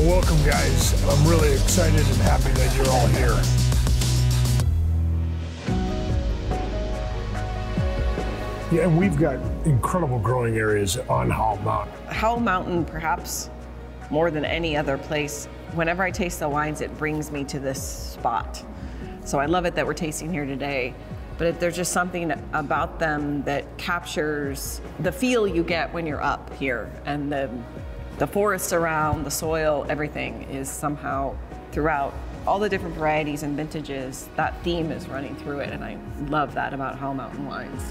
Well, welcome, guys. I'm really excited and happy that you're all here. Yeah, and we've got incredible growing areas on Howell Mountain. Howell Mountain, perhaps more than any other place, whenever I taste the wines, it brings me to this spot. So I love it that we're tasting here today. But there's just something about them that captures the feel you get when you're up here. And the, the forests around, the soil, everything is somehow throughout all the different varieties and vintages, that theme is running through it. And I love that about Howell Mountain wines.